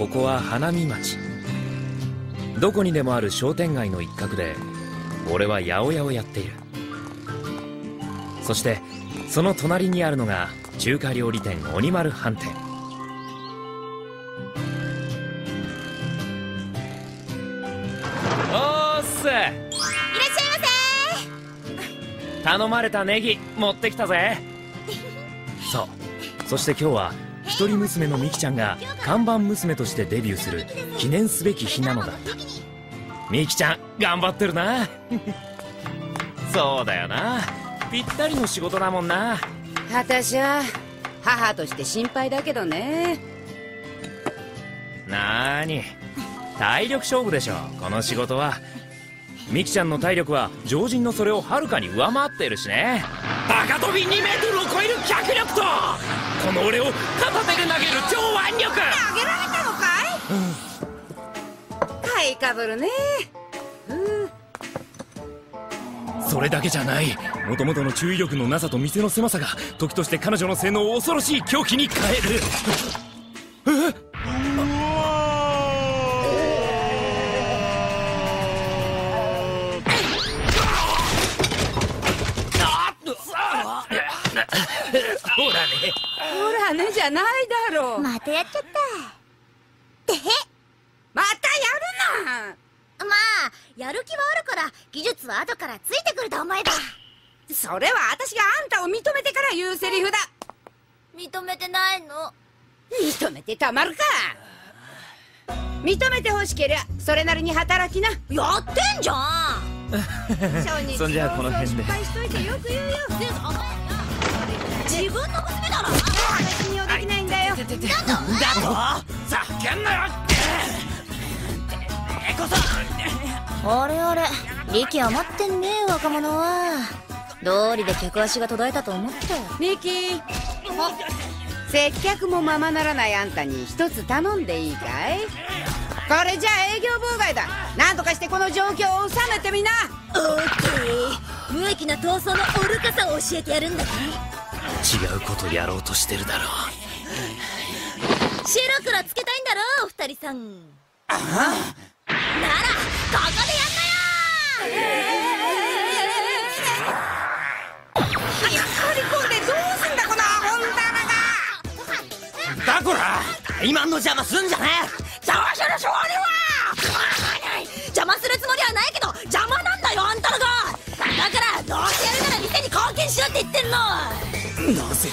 ここは花見町。どこにでもある商店街の一角で俺は八百屋をやっている。そしてその隣にあるのが中華料理店鬼丸飯店。おーっすいらっしゃいま頼まれたネギ持ってきたぜ。そう。そして今日は一人娘のミキちゃんが看板娘としてデビューする記念すべき日なのだった。ミキちゃん頑張ってるな。そうだよな。ぴったりの仕事だもんな。私は母として心配だけどね。なーに。体力勝負でしょこの仕事は。ミキちゃんの体力は常人のそれをはるかに上回っているしね。バカ飛び2メートルを超える脚力とこの俺を片手で投げる超腕力。投げられたのかい？買いかぶるね。それだけじゃない。もともとの注意力のなさと店の狭さが時として彼女の性能を恐ろしい狂気に変えるほらね。ほらねじゃないだろう。またやっちゃった。でまたやるな。まあやる気はあるから技術は後からついてくると思えば。それは私があんたを認めてから言うセリフだ。認めてないの。認めてたまるか。認めてほしけりゃそれなりに働きな。やってんじゃん。そんじゃあこの辺で。失敗しといてよく言うよ自分の娘だろ。信用できないんだよ。だと。叫んなよ。てこそあれあれ力余ってんね若者は。道理で客足が途絶えたと思ったよミキ。接客もままならないあんたに一つ頼んでいいかい？これじゃ営業妨害だ。何とかしてこの状況を収めてみな。オーケー。無益な闘争の愚かさを教えてやるんだ違うことやろうとしてるだろう。白黒つけたいんだろお二人さん。ああならここでやんなよ。やはりこれでどうすんだこのアホンダラがだこら怠慢の邪魔すんじゃねえ邪魔するつもりは邪魔するつもりはないけど邪魔なんだよあんたらがからどうせやるなら店に貢献しろって言ってんの。えなぜ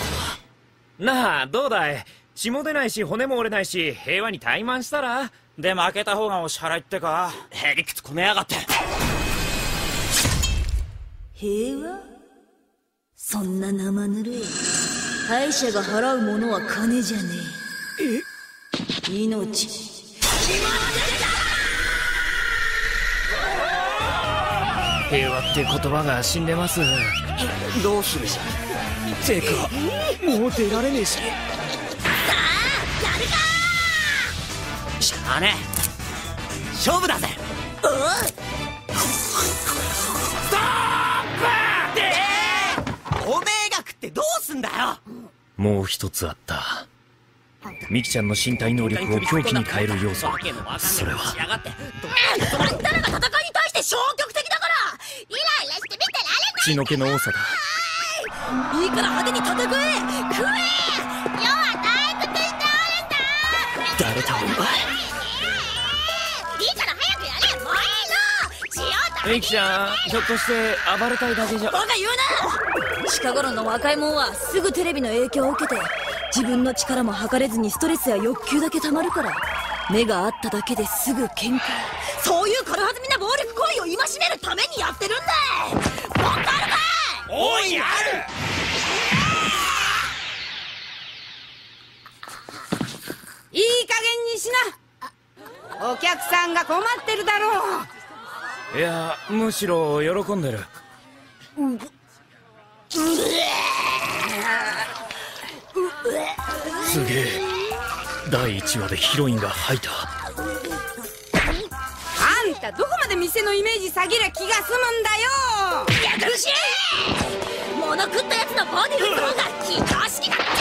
だなあどうだい？血も出ないし骨も折れないし平和に怠慢したら？で負けた方がお支払いってか？へりくつこねやがって。平和？そんな生ぬるい。敗者が払うものは金じゃねえ。命平和って言葉が死んでます。どうするさ。てかもう出られねえし。しゃあねえ。勝負だぜ。おめえが食ってどうすんだよ。もう一つあった。ミキちゃんの身体能力を狂気に変える要素。それはあんたらが戦いに対して消極的だから。イライラして見て血の気の多さだ。られないいいから派手に戦え食え要は退屈しておるんだ誰だお前いいから早くやれ。もういいのしようとミキちゃんひょっとして暴れたいだけじゃ。バカ言うな近頃の若いもんはすぐテレビの影響を受けて自分の力も測れずにストレスや欲求だけたまるから目があっただけですぐ喧嘩やってるんだもっとあるかおいあるいい加減にしなお客さんが困ってるだろういやむしろ喜んでる。すげえ。第1話でヒロインが吐いた。あんたどこまで店のイメージ下げりゃ気が済むんだよ。やかるし物食ったやつのボディの方が気がしにかって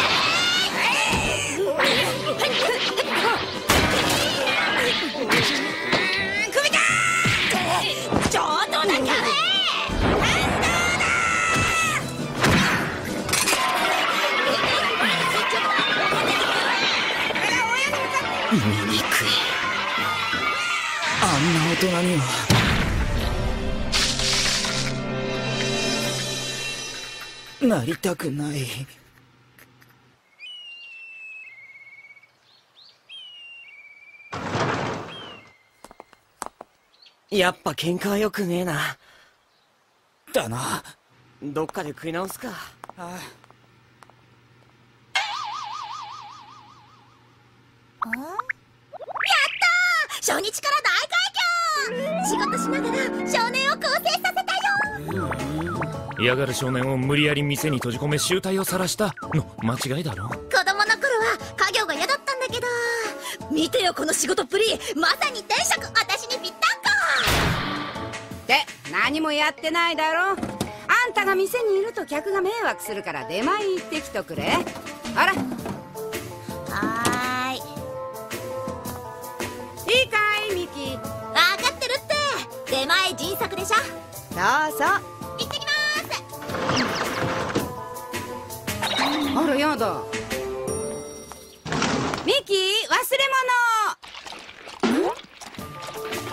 首かちょっとだけ醜いあん人には。なりたくない。やっぱ喧嘩はよくねえな。だな。どっかで食い直すか。あ初日から大快しながら少年を構成させたよ。嫌がる少年を無理やり店に閉じ込め醜態を晒した。の間違いだろ？子供の頃は家業が嫌だったんだけど。見てよこの仕事っぷり。まさに天職私にぴったんこ。って何もやってないだろ。あんたが店にいると客が迷惑するから出前行ってきとくれ。あら前迅速でしょ？そうそう。行ってきますあらやだ。ミキ忘れ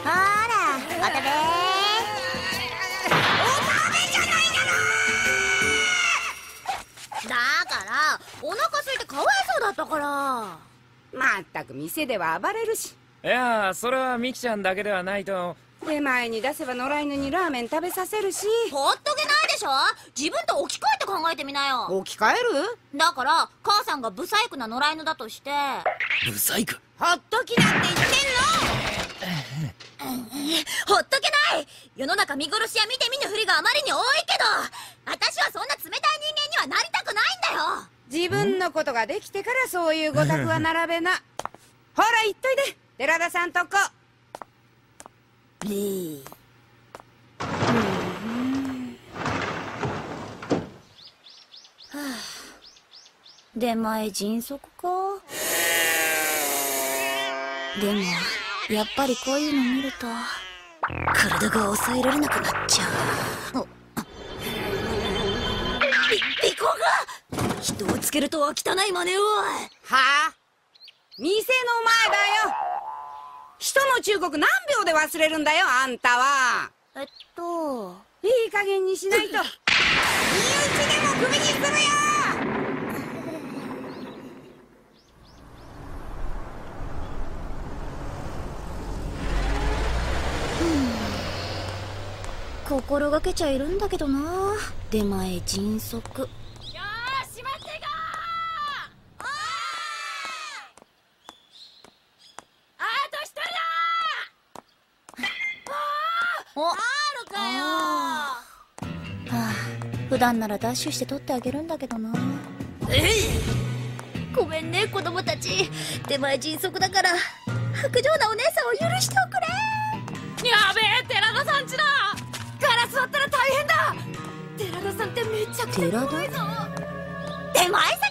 ほらお食べだからお腹空いてかわいそうだったから。物まったく店では暴れるし。いやそれはミキちゃんだけではないと出前に出せば野良犬にラーメン食べさせるし。ほっとけないでしょ？自分と置き換えて考えてみなよ。置き換える？だから母さんがブサイクな野良犬だとして。ブサイクほっときなって言って ほっとけない！世の中見殺しや見て見ぬふりがあまりに多いけど。私はそんな冷たい人間にはなりたくないんだよ。んの自分のことができてからそういうご託は並べな。ほら言っといで寺田さんとこ出前迅速か。でもやっぱりこういうの見ると体が抑えられなくなっちゃう。び尾行が！人をつけるとは汚い真似を。はあ？店の前だよ。人の忠告何秒で忘れるんだよあんたは。えっと。いい加減にしないと。身内でもクビにするよ。こ心がけちゃいるんだけどな。出前迅速よーし閉まっていこうあと一人だお。あるかよはあ普段ならダッシュして取ってあげるんだけどな。ごめんね子供たち。出前迅速だから。薄情なお姉さんを許しておくれ。やべえ寺田さんちだ。ガラス割ったら大変だ。寺田さんってめちゃくちゃ怖いぞ。出前さ